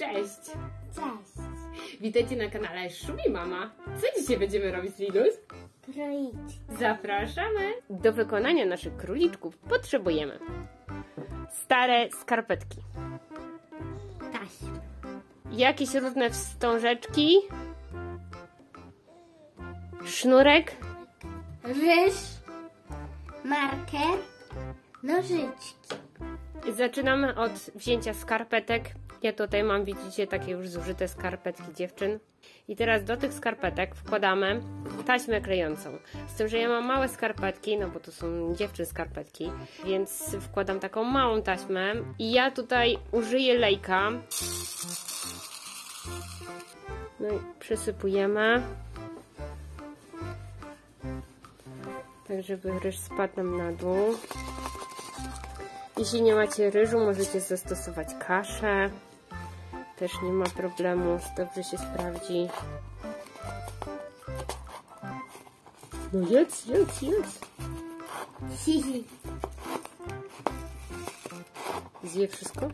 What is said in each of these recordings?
Cześć! Cześć. Witajcie na kanale Szumi Mama. Co dzisiaj będziemy robić, Linus? Kroić. Zapraszamy! Do wykonania naszych króliczków potrzebujemy stare skarpetki, Taśma. jakieś różne wstążeczki, sznurek, Ryż. Marker. Nożyczki. Zaczynamy od wzięcia skarpetek. Ja tutaj mam, widzicie, takie już zużyte skarpetki dziewczyn. I teraz do tych skarpetek wkładamy taśmę klejącą. Z tym, że ja mam małe skarpetki, no bo to są dziewczyn skarpetki, więc wkładam taką małą taśmę. I ja tutaj użyję lejka. No i przysypujemy. Tak, żeby ryż spadł nam na dół. Jeśli nie macie ryżu, możecie zastosować kaszę. Też nie ma problemu, dobrze się sprawdzi. No jedz, jedz, jedz. Zje wszystko?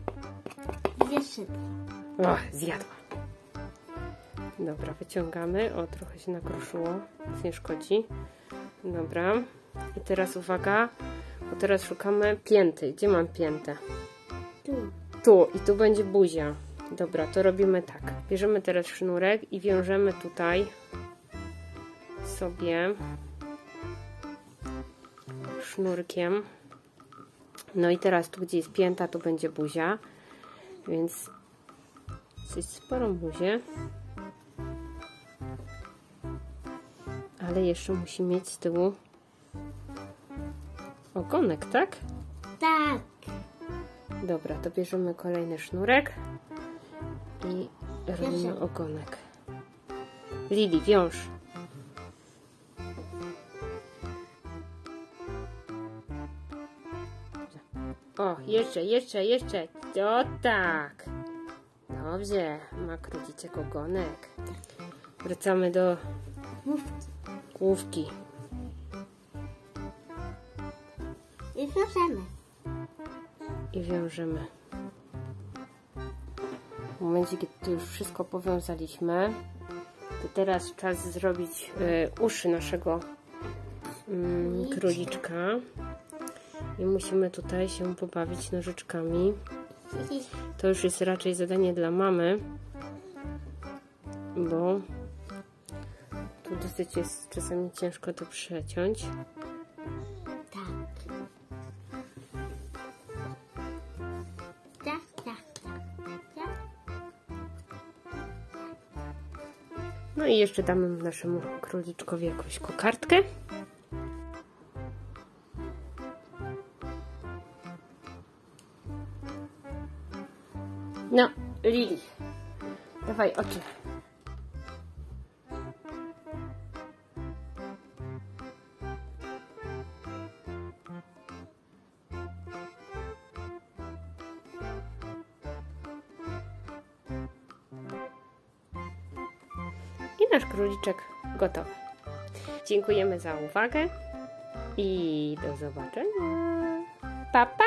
Jeszcze. O, zjadła. Dobra, wyciągamy. O, trochę się nakruszyło. Nic nie szkodzi. Dobra. I teraz uwaga, bo teraz szukamy pięty. Gdzie mam piętę? Tu. Tu i tu będzie buzia. Dobra, to robimy tak. Bierzemy teraz sznurek i wiążemy tutaj sobie sznurkiem. No i teraz tu, gdzie jest pięta, to będzie buzia. Więc coś sporą buzię. Ale jeszcze musi mieć z tyłu ogonek, tak? Tak. Dobra, to bierzemy kolejny sznurek i robimy ogonek. Lili, wiąż. O, jeszcze, jeszcze, jeszcze. O tak. Dobrze, ma króliczek ogonek. Wracamy do główki. I wiążemy. i wiążemy. W momencie, kiedy to już wszystko powiązaliśmy, to teraz czas zrobić y, uszy naszego mm, króliczka. I musimy tutaj się pobawić nożyczkami. To już jest raczej zadanie dla mamy, bo tu dosyć jest czasami ciężko to przeciąć. No i jeszcze damy naszemu króliczkowi jakąś kokardkę. No, Lili, dawaj oczy. Nasz króliczek gotowy. Dziękujemy za uwagę i do zobaczenia. Pa, pa!